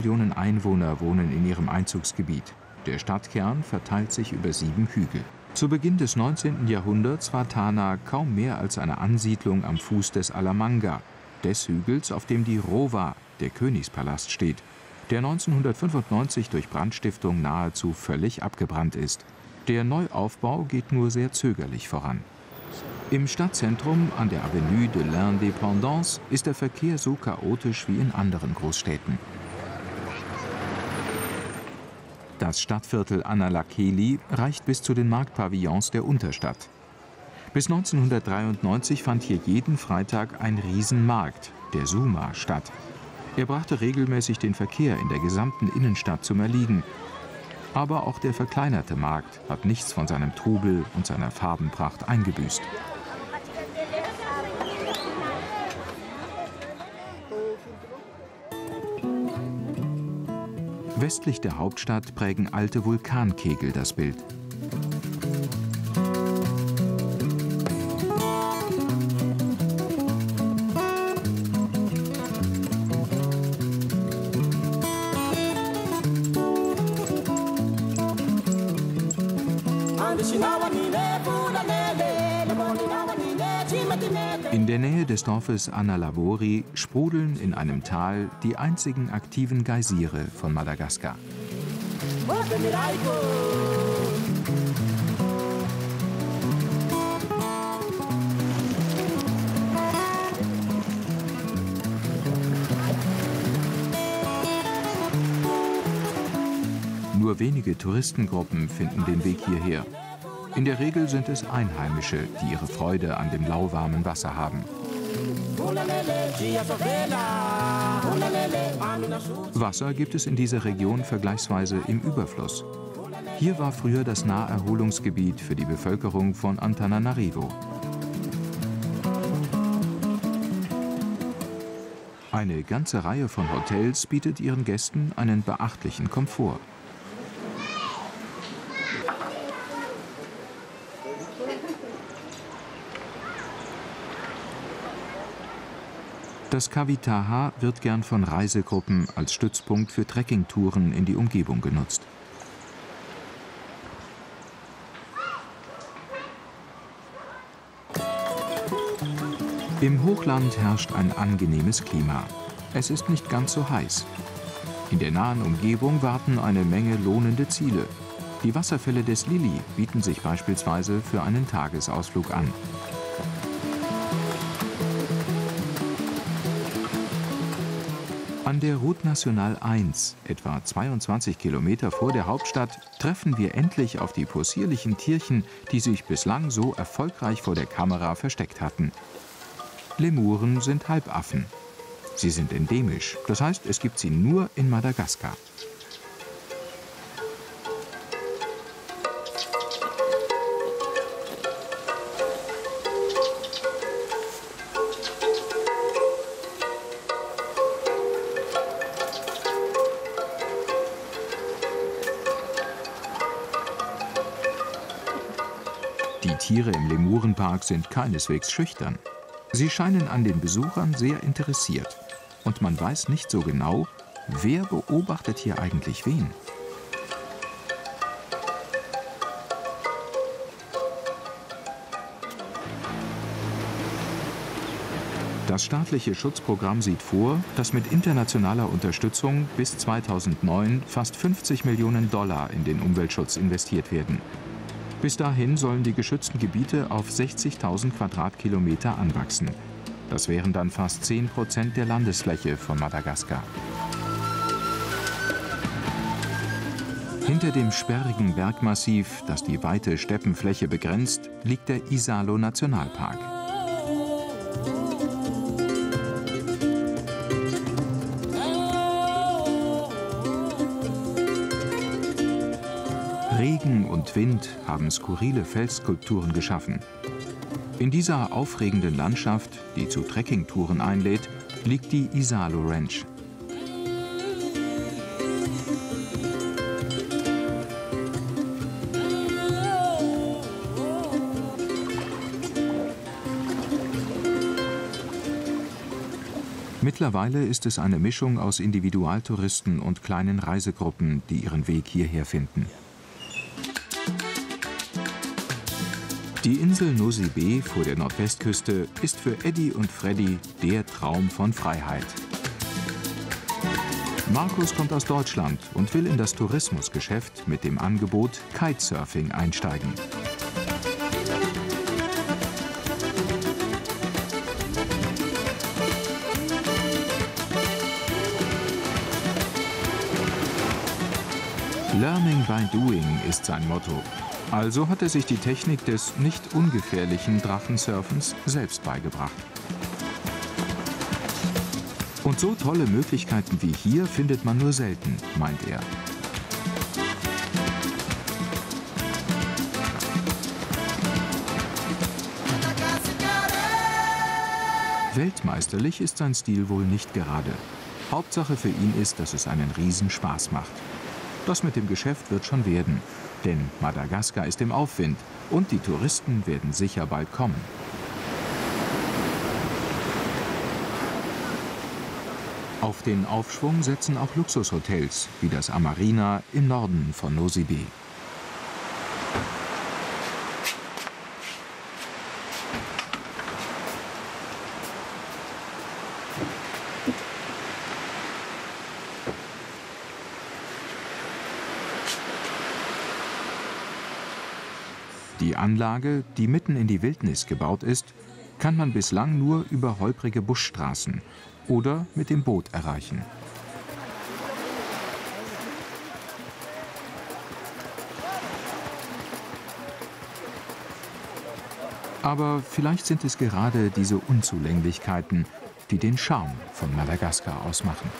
Millionen Einwohner wohnen in ihrem Einzugsgebiet. Der Stadtkern verteilt sich über sieben Hügel. Zu Beginn des 19. Jahrhunderts war Tana kaum mehr als eine Ansiedlung am Fuß des Alamanga, des Hügels, auf dem die Rova, der Königspalast, steht, der 1995 durch Brandstiftung nahezu völlig abgebrannt ist. Der Neuaufbau geht nur sehr zögerlich voran. Im Stadtzentrum an der Avenue de l'Indépendance ist der Verkehr so chaotisch wie in anderen Großstädten. Das Stadtviertel Annalakeli reicht bis zu den Marktpavillons der Unterstadt. Bis 1993 fand hier jeden Freitag ein Riesenmarkt, der Suma, statt. Er brachte regelmäßig den Verkehr in der gesamten Innenstadt zum Erliegen. Aber auch der verkleinerte Markt hat nichts von seinem Trubel und seiner Farbenpracht eingebüßt. Westlich der Hauptstadt prägen alte Vulkankegel das Bild. In der Nähe des Dorfes Analavori sprudeln in einem Tal die einzigen aktiven Geysire von Madagaskar. Nur wenige Touristengruppen finden den Weg hierher. In der Regel sind es Einheimische, die ihre Freude an dem lauwarmen Wasser haben. Wasser gibt es in dieser Region vergleichsweise im Überfluss. Hier war früher das Naherholungsgebiet für die Bevölkerung von Antananarivo. Eine ganze Reihe von Hotels bietet ihren Gästen einen beachtlichen Komfort. Das Kavitaha wird gern von Reisegruppen als Stützpunkt für Trekkingtouren in die Umgebung genutzt. Im Hochland herrscht ein angenehmes Klima. Es ist nicht ganz so heiß. In der nahen Umgebung warten eine Menge lohnende Ziele. Die Wasserfälle des Lili bieten sich beispielsweise für einen Tagesausflug an. An der Route National 1, etwa 22 Kilometer vor der Hauptstadt, treffen wir endlich auf die possierlichen Tierchen, die sich bislang so erfolgreich vor der Kamera versteckt hatten. Lemuren sind Halbaffen. Sie sind endemisch, das heißt, es gibt sie nur in Madagaskar. Tiere im Lemurenpark sind keineswegs schüchtern. Sie scheinen an den Besuchern sehr interessiert. Und man weiß nicht so genau, wer beobachtet hier eigentlich wen. Das staatliche Schutzprogramm sieht vor, dass mit internationaler Unterstützung bis 2009 fast 50 Millionen Dollar in den Umweltschutz investiert werden. Bis dahin sollen die geschützten Gebiete auf 60.000 Quadratkilometer anwachsen. Das wären dann fast 10 Prozent der Landesfläche von Madagaskar. Hinter dem sperrigen Bergmassiv, das die weite Steppenfläche begrenzt, liegt der Isalo-Nationalpark. Wind haben skurrile Felsskulpturen geschaffen. In dieser aufregenden Landschaft, die zu Trekkingtouren einlädt, liegt die Isalo Ranch. Mittlerweile ist es eine Mischung aus Individualtouristen und kleinen Reisegruppen, die ihren Weg hierher finden. Die Insel Nosy Be vor der Nordwestküste ist für Eddie und Freddy der Traum von Freiheit. Markus kommt aus Deutschland und will in das Tourismusgeschäft mit dem Angebot Kitesurfing einsteigen. Learning by doing ist sein Motto. Also hat er sich die Technik des nicht ungefährlichen Drachensurfens selbst beigebracht. Und so tolle Möglichkeiten wie hier findet man nur selten, meint er. Weltmeisterlich ist sein Stil wohl nicht gerade. Hauptsache für ihn ist, dass es einen Riesenspaß macht. Das mit dem Geschäft wird schon werden, denn Madagaskar ist im Aufwind und die Touristen werden sicher bald kommen. Auf den Aufschwung setzen auch Luxushotels wie das Amarina im Norden von Nosy Be. Die Anlage, die mitten in die Wildnis gebaut ist, kann man bislang nur über holprige Buschstraßen oder mit dem Boot erreichen. Aber vielleicht sind es gerade diese Unzulänglichkeiten, die den Charme von Madagaskar ausmachen.